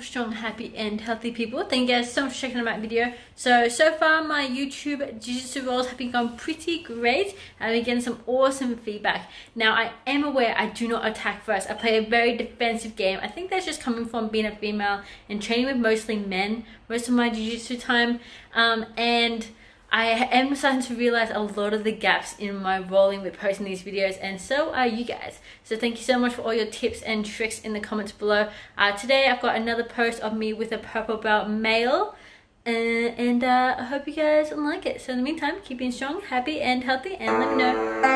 beautiful, strong, happy, and healthy people. Thank you guys so much for checking out my video. So, so far my YouTube Jiu-Jitsu rolls have been going pretty great. I've been getting some awesome feedback. Now, I am aware I do not attack first. I play a very defensive game. I think that's just coming from being a female and training with mostly men most of my Jiu-Jitsu time. Um, and I am starting to realize a lot of the gaps in my rolling with posting these videos and so are you guys. So thank you so much for all your tips and tricks in the comments below. Uh, today I've got another post of me with a purple belt male uh, and uh, I hope you guys like it. So in the meantime, keep being strong, happy and healthy and let me know.